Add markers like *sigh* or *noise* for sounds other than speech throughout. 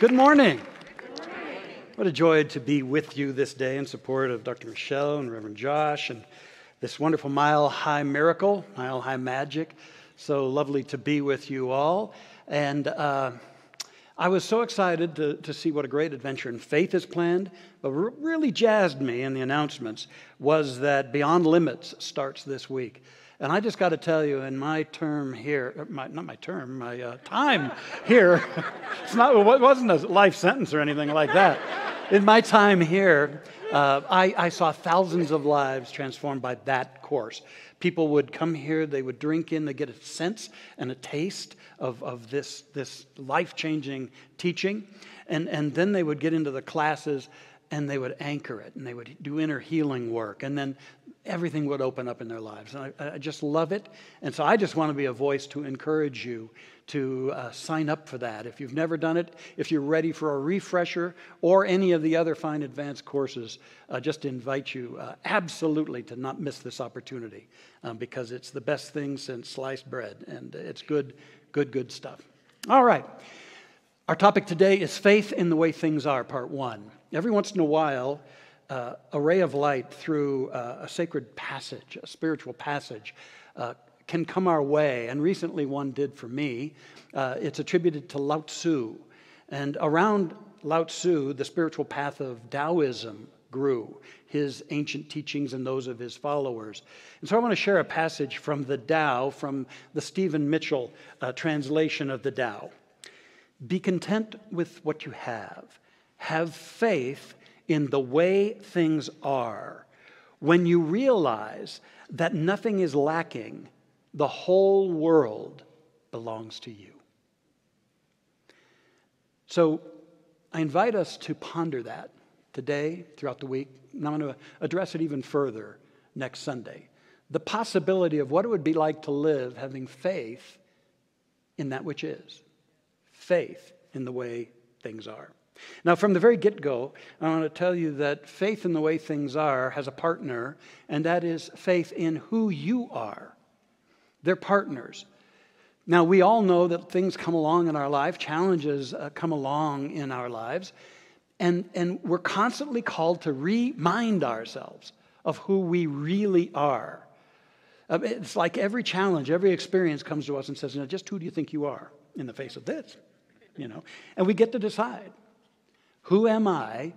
Good morning. What a joy to be with you this day in support of Dr. Michelle and Reverend Josh and this wonderful Mile High Miracle, Mile High Magic. So lovely to be with you all. And uh, I was so excited to, to see what a great adventure in faith is planned. But what really jazzed me in the announcements was that Beyond Limits starts this week. And I just got to tell you, in my term here, uh, my, not my term, my uh, time here, *laughs* it's not, it wasn't a life sentence or anything like that. In my time here, uh, I, I saw thousands of lives transformed by that course. People would come here, they would drink in, they get a sense and a taste of, of this, this life changing teaching. And, and then they would get into the classes and they would anchor it and they would do inner healing work. And then everything would open up in their lives. And I, I, just love it. And so I just want to be a voice to encourage you to uh, sign up for that. If you've never done it, if you're ready for a refresher or any of the other fine advanced courses, uh, just invite you uh, absolutely to not miss this opportunity um, because it's the best thing since sliced bread and it's good, good, good stuff. All right. Our topic today is faith in the way things are, part one. Every once in a while, uh, a ray of light through uh, a sacred passage, a spiritual passage, uh, can come our way. And recently, one did for me. Uh, it's attributed to Lao Tzu. And around Lao Tzu, the spiritual path of Taoism grew, his ancient teachings and those of his followers. And so I want to share a passage from the Tao, from the Stephen Mitchell uh, translation of the Tao. Be content with what you have. Have faith in the way things are, when you realize that nothing is lacking, the whole world belongs to you. So I invite us to ponder that today, throughout the week. And I'm going to address it even further next Sunday. The possibility of what it would be like to live having faith in that which is, faith in the way things are. Now, from the very get go, I want to tell you that faith in the way things are has a partner, and that is faith in who you are. They're partners. Now, we all know that things come along in our life, challenges uh, come along in our lives, and, and we're constantly called to remind ourselves of who we really are. Uh, it's like every challenge, every experience comes to us and says, you know, just who do you think you are in the face of this? You know, and we get to decide. Who am I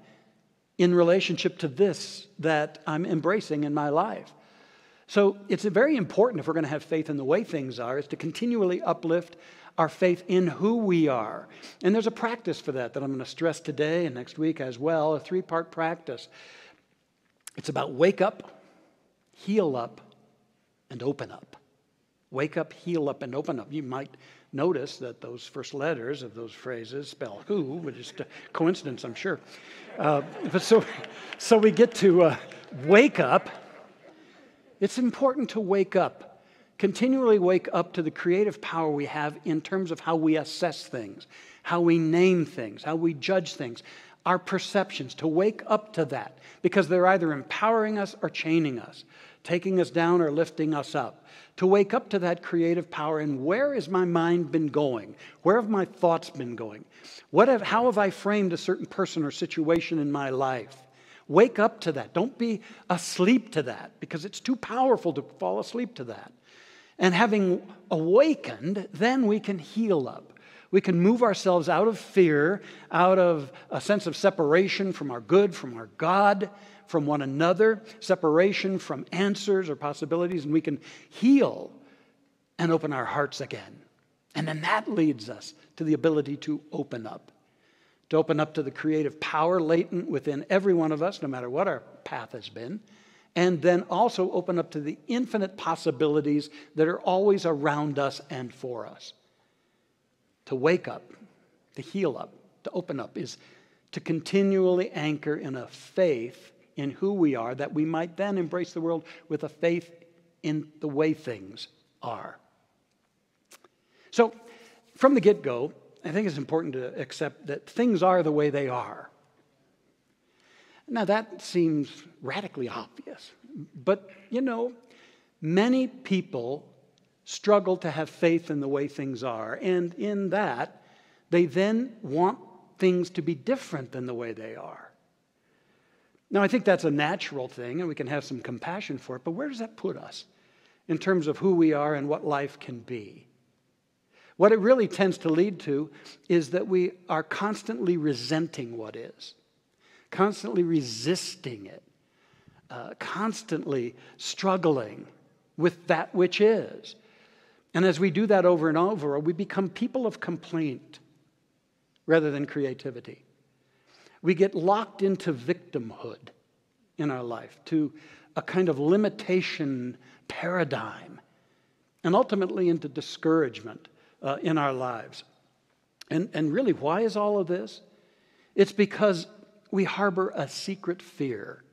in relationship to this that I'm embracing in my life? So it's very important if we're going to have faith in the way things are, is to continually uplift our faith in who we are. And there's a practice for that that I'm going to stress today and next week as well, a three part practice. It's about wake up, heal up, and open up. Wake up, heal up, and open up. You might notice that those first letters of those phrases spell who, which is a coincidence, I'm sure. Uh, but so, so we get to uh, wake up. It's important to wake up, continually wake up to the creative power we have in terms of how we assess things, how we name things, how we judge things, our perceptions, to wake up to that, because they're either empowering us or chaining us, taking us down or lifting us up to wake up to that creative power and where has my mind been going? Where have my thoughts been going? What have, how have I framed a certain person or situation in my life? Wake up to that. Don't be asleep to that because it's too powerful to fall asleep to that. And having awakened, then we can heal up. We can move ourselves out of fear, out of a sense of separation from our good, from our God, from one another, separation from answers or possibilities, and we can heal and open our hearts again. And then that leads us to the ability to open up, to open up to the creative power latent within every one of us, no matter what our path has been, and then also open up to the infinite possibilities that are always around us and for us. To wake up, to heal up, to open up is to continually anchor in a faith in who we are, that we might then embrace the world with a faith in the way things are. So, from the get go, I think it's important to accept that things are the way they are. Now, that seems radically obvious, but you know, many people struggle to have faith in the way things are, and in that, they then want things to be different than the way they are. Now, I think that's a natural thing, and we can have some compassion for it, but where does that put us in terms of who we are and what life can be? What it really tends to lead to is that we are constantly resenting what is, constantly resisting it, uh, constantly struggling with that which is. And as we do that over and over, we become people of complaint rather than creativity. We get locked into victimhood in our life, to a kind of limitation paradigm, and ultimately into discouragement uh, in our lives. And, and really, why is all of this? It's because we harbor a secret fear.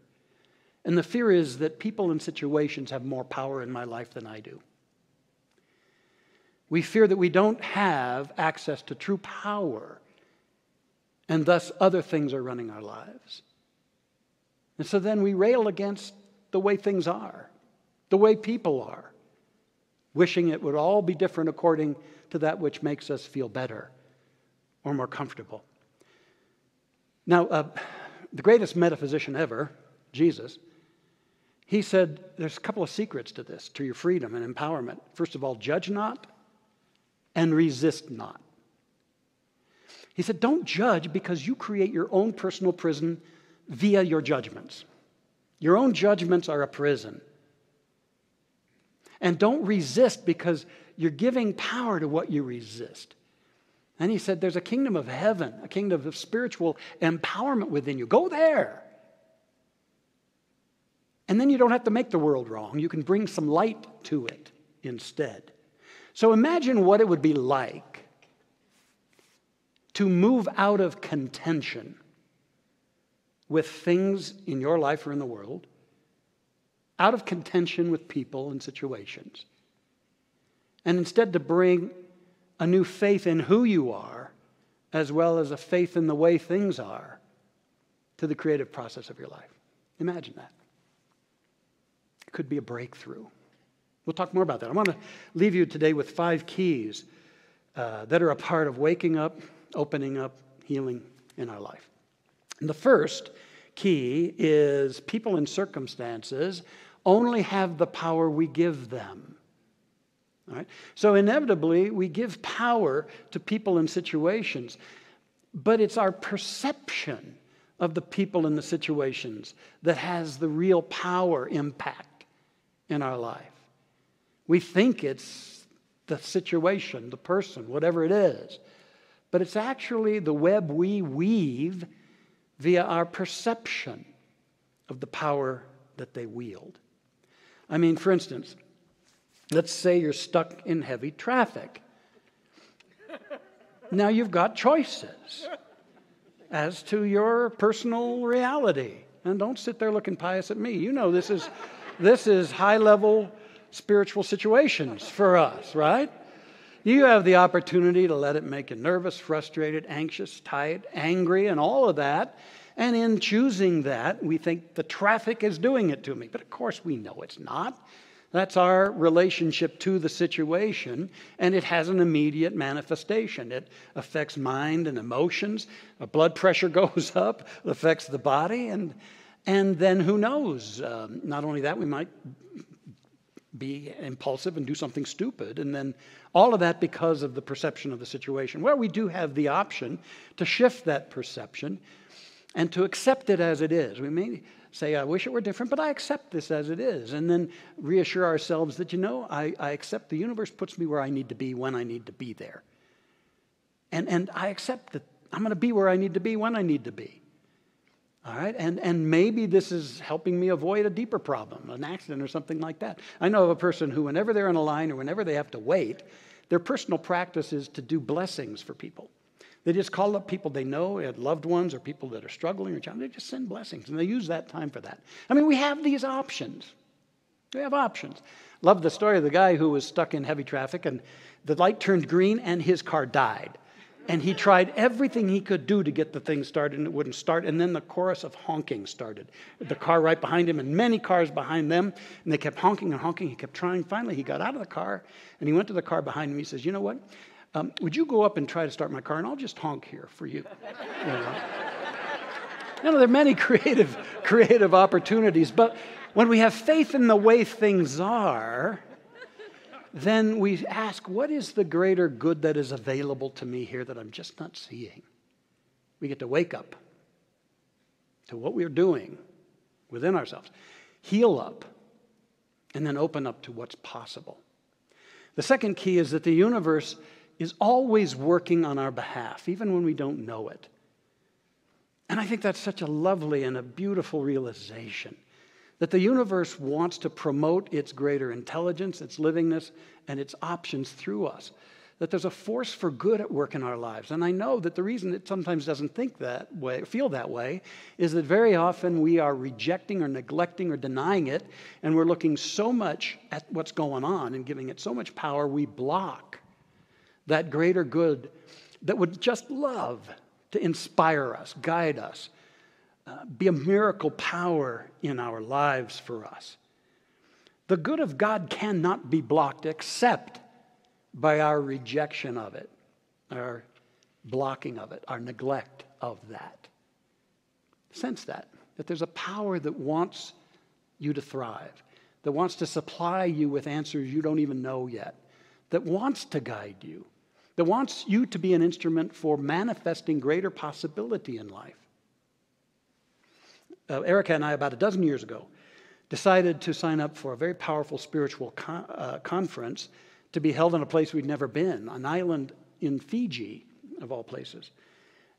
And the fear is that people and situations have more power in my life than I do. We fear that we don't have access to true power, and thus other things are running our lives. And so then we rail against the way things are, the way people are, wishing it would all be different according to that which makes us feel better or more comfortable. Now, uh, the greatest metaphysician ever, Jesus, he said there's a couple of secrets to this, to your freedom and empowerment. First of all, judge not and resist not. He said, don't judge because you create your own personal prison via your judgments. Your own judgments are a prison. And don't resist because you're giving power to what you resist. And he said, There's a kingdom of heaven, a kingdom of spiritual empowerment within you. Go there. And then you don't have to make the world wrong. You can bring some light to it instead. So imagine what it would be like to move out of contention with things in your life or in the world, out of contention with people and situations and instead to bring a new faith in who you are, as well as a faith in the way things are, to the creative process of your life. Imagine that. It could be a breakthrough. We'll talk more about that. I want to leave you today with five keys uh, that are a part of waking up, opening up, healing in our life. And the first key is people and circumstances only have the power we give them. Right? So, inevitably, we give power to people and situations, but it's our perception of the people and the situations that has the real power impact in our life. We think it's the situation, the person, whatever it is, but it's actually the web we weave via our perception of the power that they wield. I mean, for instance, Let's say you're stuck in heavy traffic. Now you've got choices as to your personal reality. And don't sit there looking pious at me. You know this is this is high level spiritual situations for us, right? You have the opportunity to let it make you nervous, frustrated, anxious, tight, angry, and all of that. And in choosing that, we think the traffic is doing it to me. But of course, we know it's not. That's our relationship to the situation, and it has an immediate manifestation. It affects mind and emotions. Blood pressure *laughs* goes up, it affects the body, and, and then who knows? Um, not only that, we might be impulsive and do something stupid, and then all of that because of the perception of the situation. Well, we do have the option to shift that perception and to accept it as it is. We may say, I wish it were different, but I accept this as it is. And then reassure ourselves that, you know, I, I accept the universe puts me where I need to be when I need to be there. And, and I accept that I'm going to be where I need to be when I need to be. All right, and, and maybe this is helping me avoid a deeper problem, an accident or something like that. I know of a person who, whenever they're in a line or whenever they have to wait, their personal practice is to do blessings for people. They just call up people they know, loved ones, or people that are struggling or challenging. They just send blessings, and they use that time for that. I mean, we have these options. We have options. Love the story of the guy who was stuck in heavy traffic, and the light turned green, and his car died. And he tried everything he could do to get the thing started, and it wouldn't start. And then the chorus of honking started. The car right behind him, and many cars behind them, and they kept honking and honking. He kept trying. Finally, he got out of the car, and he went to the car behind him. He says, You know what? um, would you go up and try to start my car and I'll just honk here for you? You know, you know there are many *laughs* creative, creative opportunities, but when we have faith in the way things are, then we ask, what is the greater good that is available to me here that I'm just not seeing? We get to wake up to what we're doing within ourselves, heal up, and then open up to what's possible. The second key is that the universe is always working on our behalf, even when we don't know it. And I think that's such a lovely and a beautiful realization that the universe wants to promote its greater intelligence, its livingness, and its options through us. That there's a force for good at work in our lives. And I know that the reason it sometimes doesn't think that way, feel that way, is that very often we are rejecting or neglecting or denying it, and we're looking so much at what's going on and giving it so much power, we block that greater good that would just love to inspire us, guide us, uh, be a miracle power in our lives for us. The good of God cannot be blocked except by our rejection of it, our blocking of it, our neglect of that. Sense that, that there's a power that wants you to thrive, that wants to supply you with answers you don't even know yet, that wants to guide you, that wants you to be an instrument for manifesting greater possibility in life uh, Erica and I, about a dozen years ago, decided to sign up for a very powerful spiritual con- uh, conference to be held in a place we'd never been, an island in Fiji, of all places.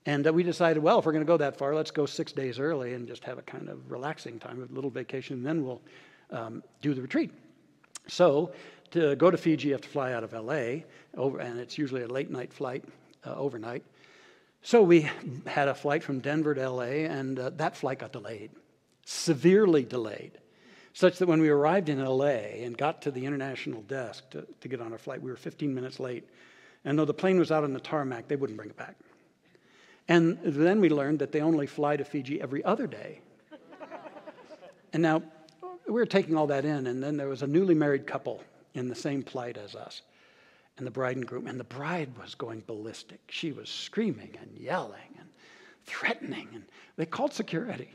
And uh, we decided, well, if we're going to go that far, let's go six days early and just have a kind of relaxing time, a little vacation, and then we'll um, do the retreat. So, to go to Fiji, you have to fly out of LA, over, and it's usually a late night flight uh, overnight. So we had a flight from Denver to LA, and uh, that flight got delayed, severely delayed, such that when we arrived in LA and got to the international desk to, to get on our flight, we were 15 minutes late. And though the plane was out on the tarmac, they wouldn't bring it back. And then we learned that they only fly to Fiji every other day. and now we were taking all that in, and then there was a newly married couple in the same flight as us and the bride and groom. And the bride was going ballistic. She was screaming and yelling and threatening. And they called security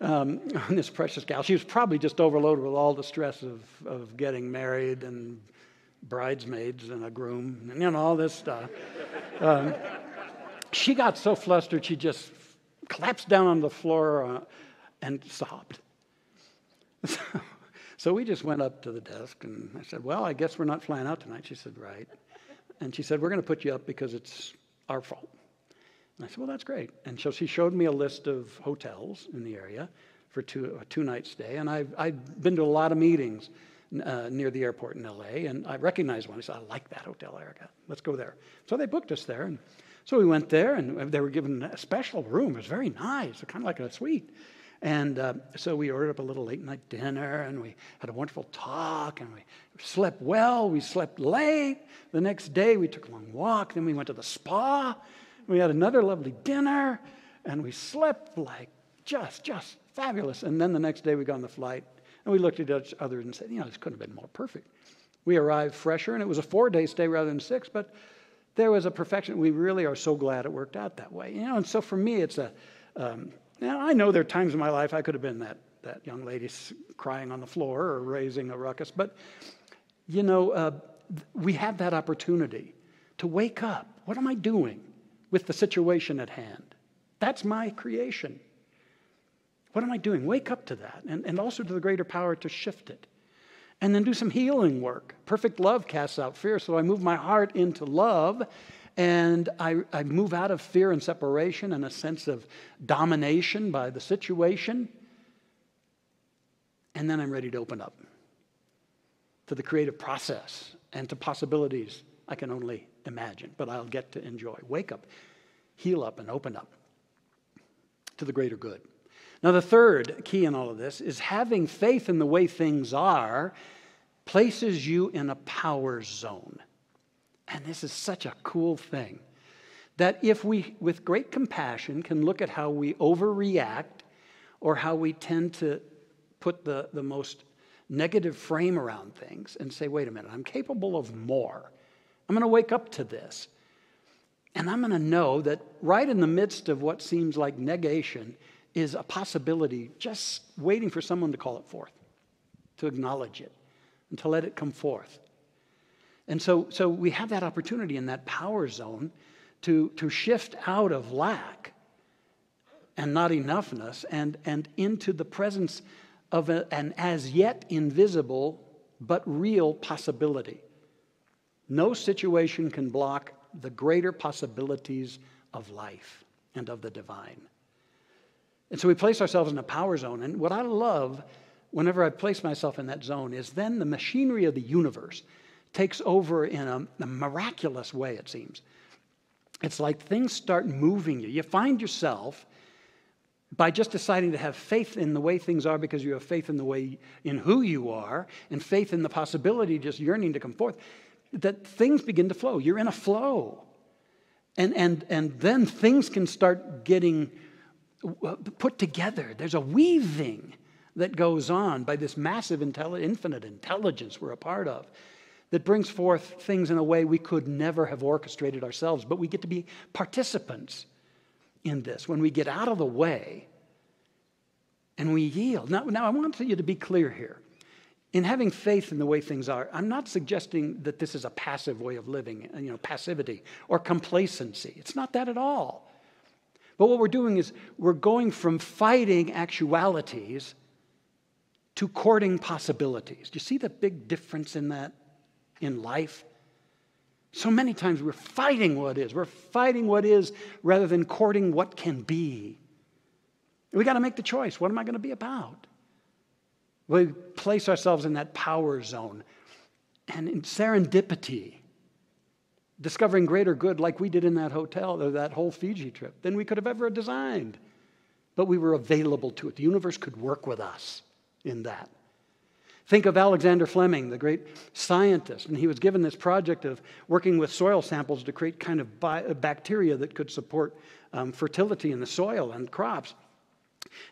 um, *laughs* on this precious gal. She was probably just overloaded with all the stress of, of getting married and bridesmaids and a groom and you know all this stuff. Um, she got so flustered she just collapsed down on the floor uh, and sobbed. *laughs* So we just went up to the desk and I said, Well, I guess we're not flying out tonight. She said, Right. And she said, We're going to put you up because it's our fault. And I said, Well, that's great. And so she showed me a list of hotels in the area for two, a two night stay. And I've, I've been to a lot of meetings uh, near the airport in LA, and I recognized one. I said, I like that hotel, Erica. Let's go there. So they booked us there. And so we went there, and they were given a special room. It was very nice, kind of like a suite. And uh, so we ordered up a little late night dinner and we had a wonderful talk and we slept well. We slept late. The next day we took a long walk. Then we went to the spa. We had another lovely dinner and we slept like just, just fabulous. And then the next day we got on the flight and we looked at each other and said, you know, this couldn't have been more perfect. We arrived fresher and it was a four day stay rather than six, but there was a perfection. We really are so glad it worked out that way. You know, and so for me, it's a, um, now, I know there are times in my life I could have been that, that young lady crying on the floor or raising a ruckus, but you know, uh, we have that opportunity to wake up. What am I doing with the situation at hand? That's my creation. What am I doing? Wake up to that and, and also to the greater power to shift it. And then do some healing work. Perfect love casts out fear. So I move my heart into love and I, I move out of fear and separation and a sense of domination by the situation. And then I'm ready to open up to the creative process and to possibilities I can only imagine, but I'll get to enjoy. Wake up, heal up, and open up to the greater good. Now, the third key in all of this is having faith in the way things are places you in a power zone. And this is such a cool thing that if we, with great compassion, can look at how we overreact or how we tend to put the, the most negative frame around things and say, wait a minute, I'm capable of more. I'm going to wake up to this. And I'm going to know that right in the midst of what seems like negation is a possibility just waiting for someone to call it forth, to acknowledge it, and to let it come forth. And so, so we have that opportunity in that power zone to, to shift out of lack and not enoughness and, and into the presence of a, an as yet invisible but real possibility. No situation can block the greater possibilities of life and of the divine. And so we place ourselves in a power zone. And what I love whenever I place myself in that zone is then the machinery of the universe takes over in a, a miraculous way, it seems. It's like things start moving you. You find yourself by just deciding to have faith in the way things are because you have faith in the way in who you are and faith in the possibility just yearning to come forth that things begin to flow you're in a flow and and and then things can start getting uh, put together there's a weaving that goes on by this massive infinite intelligence we're a part of that brings forth things in a way we could never have orchestrated ourselves but we get to be participants in this when we get out of the way and we yield. Now, now I want you to be clear here. In having faith in the way things are, I'm not suggesting that this is a passive way of living, you know, passivity or complacency. It's not that at all. But what we're doing is we're going from fighting actualities to courting possibilities. Do you see the big difference in that in life? So many times we're fighting what is. We're fighting what is rather than courting what can be. We got to make the choice. What am I going to be about? We place ourselves in that power zone and in serendipity, discovering greater good like we did in that hotel or that whole Fiji trip than we could have ever designed. But we were available to it. The universe could work with us in that. Think of Alexander Fleming, the great scientist, and he was given this project of working with soil samples to create kind of bi- bacteria that could support um, fertility in the soil and crops.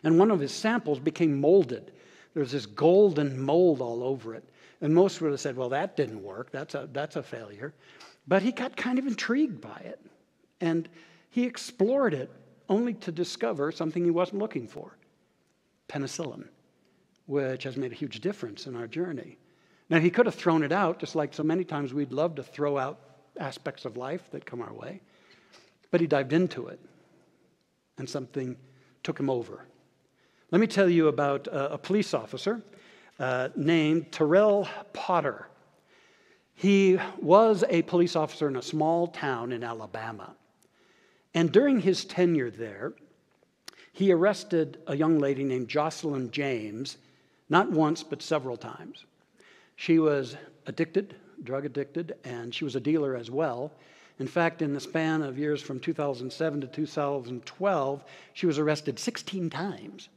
And one of his samples became molded. There was this golden mold all over it. And most would have said, well, that didn't work. That's a, that's a failure. But he got kind of intrigued by it. And he explored it only to discover something he wasn't looking for penicillin which has made a huge difference in our journey. Now, he could have thrown it out, just like so many times we'd love to throw out aspects of life that come our way, but he dived into it, and something took him over. Let me tell you about a, a police officer uh, named Terrell Potter. He was a police officer in a small town in Alabama. And during his tenure there, he arrested a young lady named Jocelyn James not once, but several times. She was addicted, drug addicted, and she was a dealer as well. In fact, in the span of years from 2007 to 2012, she was arrested 16 times.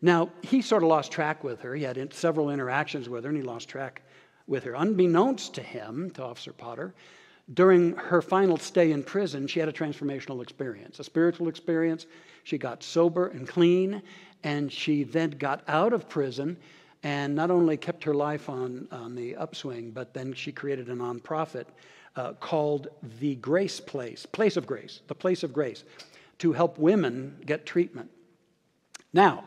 Now, he sort of lost track with her. He had several interactions with her, and he lost track with her. Unbeknownst to him, to Officer Potter, during her final stay in prison, she had a transformational experience, a spiritual experience. She got sober and clean, and she then got out of prison and not only kept her life on, on the upswing, but then she created a nonprofit uh, called the Grace Place, Place of Grace, the Place of Grace, to help women get treatment. Now,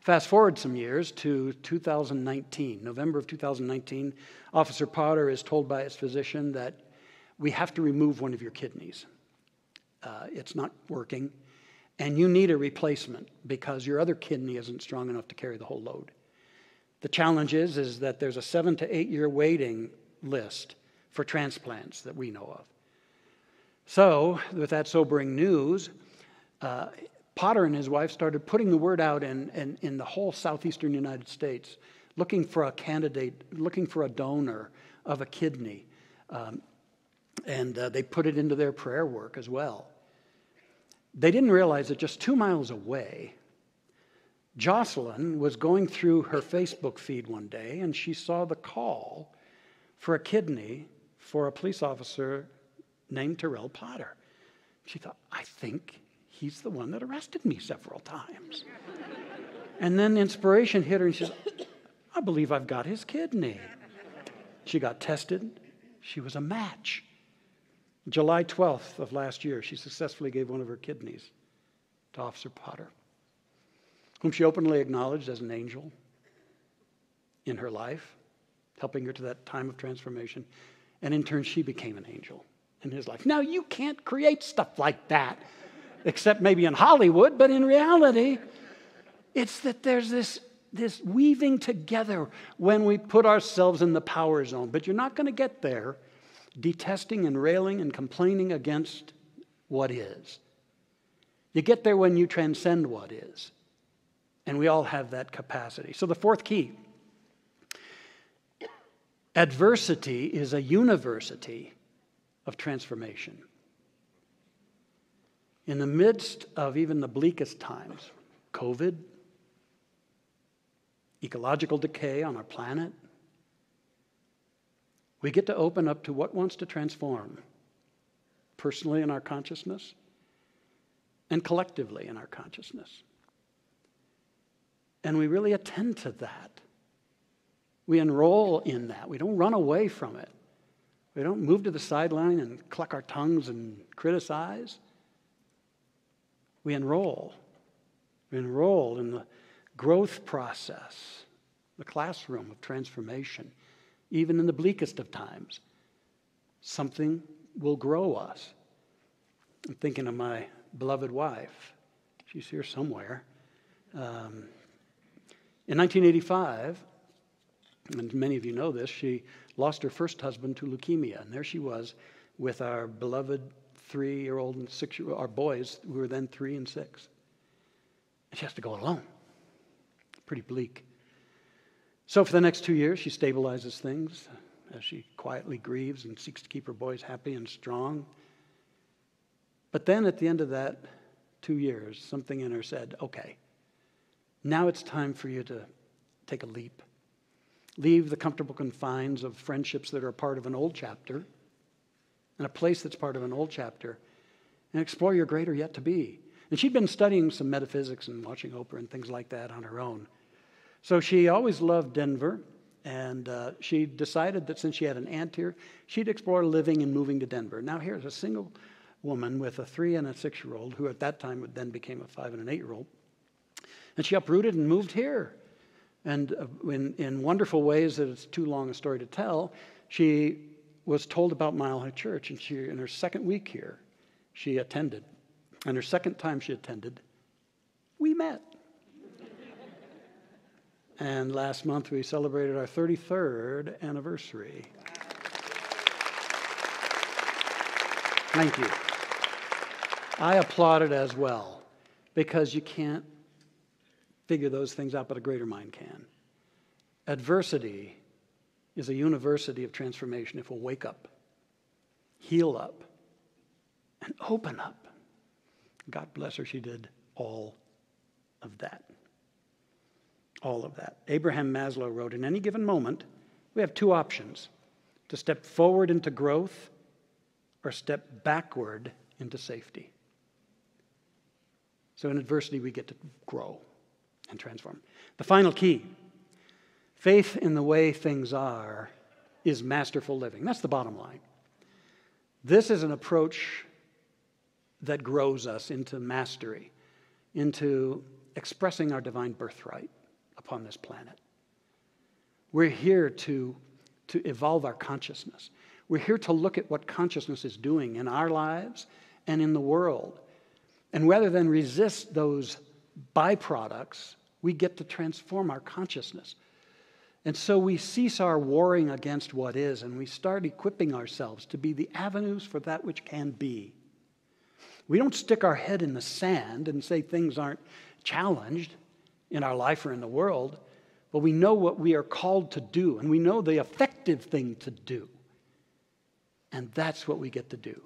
fast forward some years to 2019, November of 2019, Officer Potter is told by his physician that we have to remove one of your kidneys. Uh, it's not working and you need a replacement because your other kidney isn't strong enough to carry the whole load. The challenge is, is that there's a seven to eight year waiting list for transplants that we know of. So, with that sobering news, uh, Potter and his wife started putting the word out in, in, in, the whole southeastern United States, looking for a candidate, looking for a donor of a kidney. Um, and uh, they put it into their prayer work as well. They didn't realize that just two miles away, Jocelyn was going through her Facebook feed one day and she saw the call for a kidney for a police officer named Terrell Potter. She thought, I think he's the one that arrested me several times. and then inspiration hit her and she said, I believe I've got his kidney. She got tested. She was a match. July 12th of last year, she successfully gave one of her kidneys to Officer Potter, whom she openly acknowledged as an angel in her life, helping her to that time of transformation. And in turn, she became an angel in his life. Now, you can't create stuff like that, except maybe in Hollywood, but in reality, it's that there's this, this weaving together when we put ourselves in the power zone. But you're not going to get there detesting and railing and complaining against what is. You get there when you transcend what is. And we all have that capacity. So, the fourth key adversity is a university of transformation. In the midst of even the bleakest times, COVID, ecological decay on our planet, we get to open up to what wants to transform personally in our consciousness and collectively in our consciousness. And we really attend to that. We enroll in that. We don't run away from it. We don't move to the sideline and cluck our tongues and criticize. We enroll. We enroll in the growth process, the classroom of transformation even in the bleakest of times. Something will grow us. I'm thinking of my beloved wife. She's here somewhere. Um, in 1985, and many of you know this, she lost her first husband to leukemia. And there she was with our beloved three year old and six year old, our boys, who were then three and six. And she has to go alone. Pretty bleak. So, for the next two years, she stabilizes things as she quietly grieves and seeks to keep her boys happy and strong. But then at the end of that two years, something in her said, okay, now it's time for you to take a leap. Leave the comfortable confines of friendships that are part of an old chapter and a place that's part of an old chapter and explore your greater yet to be. And she'd been studying some metaphysics and watching Oprah and things like that on her own. So she always loved Denver, and uh, she decided that since she had an aunt here, she'd explore living and moving to Denver. Now, here's a single woman with a three and a six year old, who at that time then became a five and an eight year old. And she uprooted and moved here. And uh, in, in wonderful ways that it's too long a story to tell, she was told about Mile Hi Church. And she, in her second week here, she attended. And her second time she attended, we met. And last month we celebrated our 33rd anniversary. Thank you. I applauded as well because you can't figure those things out, but a greater mind can. Adversity is a university of transformation if we'll wake up, heal up, and open up. God bless her, she did all of that all of that. Abraham Maslow wrote In any given moment, we have two options to step forward into growth or step backward into safety. So in adversity, we get to grow and transform. The final key faith in the way things are is masterful living. That's the bottom line. This is an approach that grows us into mastery, into expressing our divine birthright upon this planet. We're here to, to evolve our consciousness. We're here to look at what consciousness is doing in our lives and in the world. And rather than resist those byproducts, we get to transform our consciousness. And so we cease our warring against what is and we start equipping ourselves to be the avenues for that which can be. We don't stick our head in the sand and say things aren't challenged in our life or in the world, but we know what we are called to do, and we know the effective thing to do. And that's what we get to do.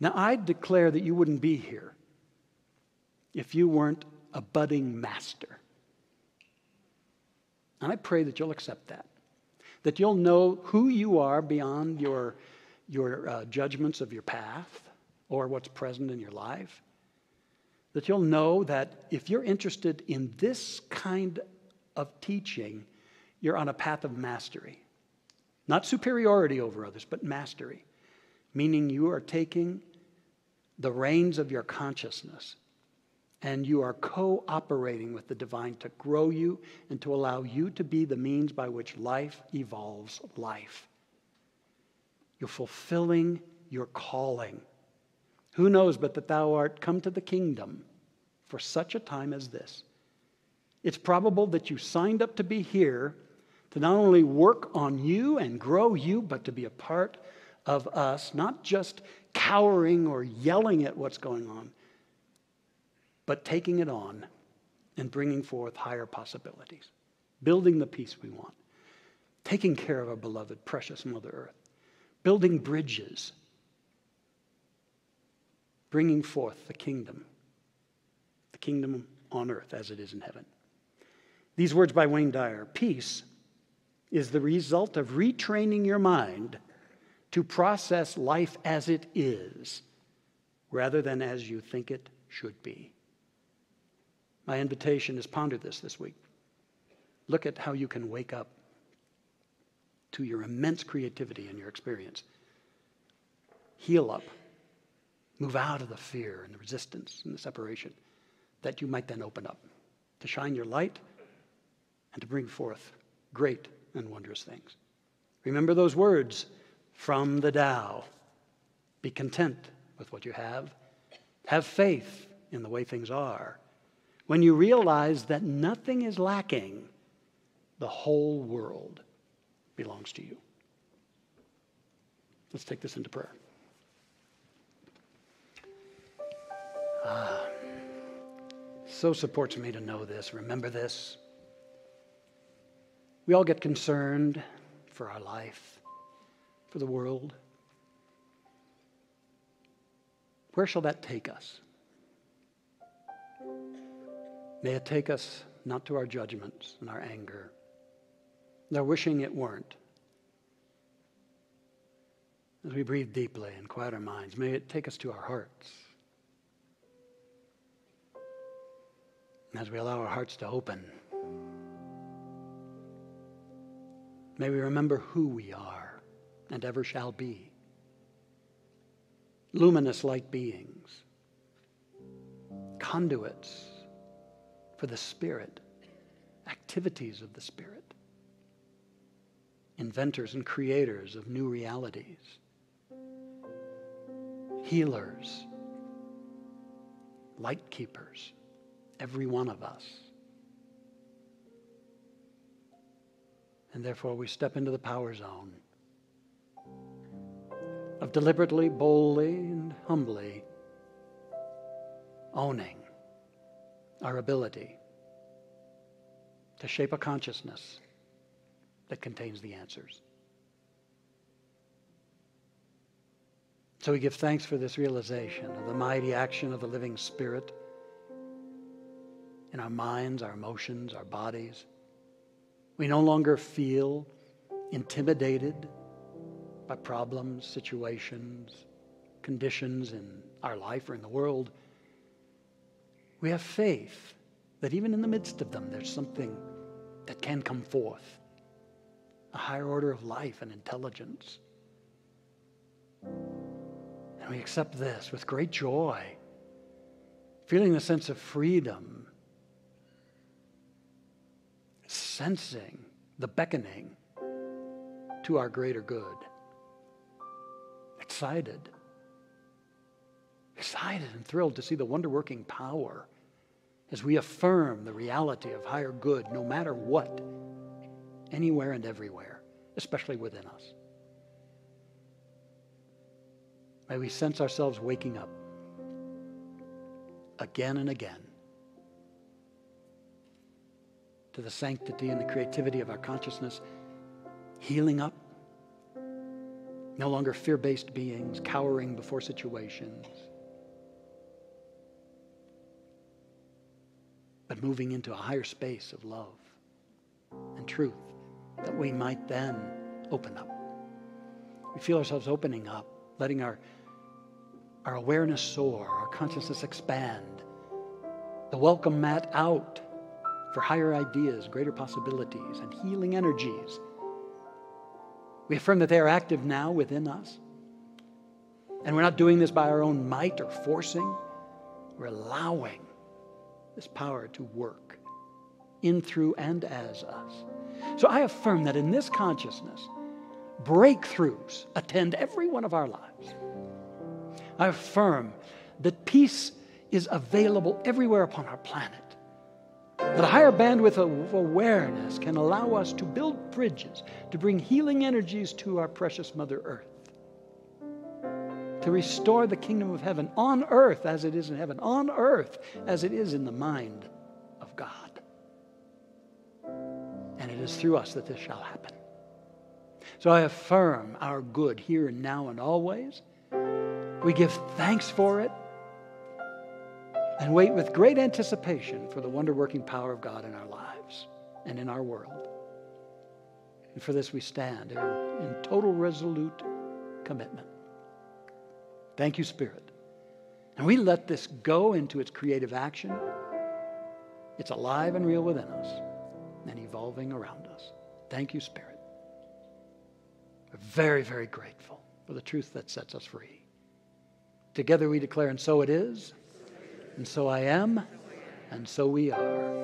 Now, I declare that you wouldn't be here if you weren't a budding master. And I pray that you'll accept that, that you'll know who you are beyond your, your uh, judgments of your path or what's present in your life that you'll know that if you're interested in this kind of teaching, you're on a path of mastery. Not superiority over others, but mastery. meaning you are taking the reins of your consciousness and you are cooperating with the divine to grow you and to allow you to be the means by which life evolves life. You're fulfilling your calling. Who knows but that thou art come to the kingdom for such a time as this? It's probable that you signed up to be here to not only work on you and grow you, but to be a part of us, not just cowering or yelling at what's going on but taking it on and bringing forth higher possibilities, building the peace we want, taking care of our beloved, precious Mother Earth, building bridges, bringing forth the kingdom, the kingdom on earth as it is in heaven. These words by Wayne Dyer peace is the result of retraining your mind to process life as it is rather than as you think it should be. My invitation is ponder this this week. Look at how you can wake up to your immense creativity and your experience. Heal up. Move out of the fear and the resistance and the separation that you might then open up to shine your light and to bring forth great and wondrous things. Remember those words from the Tao. Be content with what you have. Have faith in the way things are when you realize that nothing is lacking, the whole world belongs to you. Let's take this into prayer. Ah, so supports me to know this. Remember this. We all get concerned for our life, for the world. Where shall that take us? May it take us not to our judgments and our anger, nor wishing it weren't. As we breathe deeply and quiet our minds, may it take us to our hearts. As we allow our hearts to open, may we remember who we are and ever shall be. Luminous light beings, conduits for the Spirit, activities of the Spirit, inventors and creators of new realities, healers, light keepers, every one of us. And therefore, we step into the power zone of deliberately, boldly, and humbly owning our ability to shape a consciousness that contains the answers. So we give thanks for this realization of the mighty action of the living Spirit in our minds, our emotions, our bodies. We no longer feel intimidated by problems, situations, conditions in our life or in the world. We have faith that even in the midst of them, there's something that can come forth a higher order of life and intelligence. And we accept this with great joy, feeling the sense of freedom, sensing the beckoning to our greater good. Excited, excited and thrilled to see the wonder working power as we affirm the reality of higher good no matter what, anywhere and everywhere, especially within us. May we sense ourselves waking up again and again to the sanctity and the creativity of our consciousness, healing up, no longer fear based beings, cowering before situations. But moving into a higher space of love and truth that we might then open up. We feel ourselves opening up, letting our, our awareness soar, our consciousness expand, the welcome mat out for higher ideas, greater possibilities, and healing energies. We affirm that they are active now within us. And we're not doing this by our own might or forcing, we're allowing this power to work in, through, and as us. So I affirm that in this consciousness, breakthroughs attend every one of our lives. I affirm that peace is available everywhere upon our planet. That a higher bandwidth of awareness can allow us to build bridges, to bring healing energies to our precious Mother Earth, to restore the kingdom of heaven on earth as it is in heaven, on earth as it is in the mind of God. And it is through us that this shall happen. So I affirm our good here and now and always. We give thanks for it and wait with great anticipation for the wonder working power of God in our lives and in our world. And for this we stand in total resolute commitment. Thank you, Spirit. And we let this go into its creative action. It's alive and real within us and evolving around us. Thank you, Spirit. We're very, very grateful for the truth that sets us free. Together we declare, and so it is, and so I am, and so we are.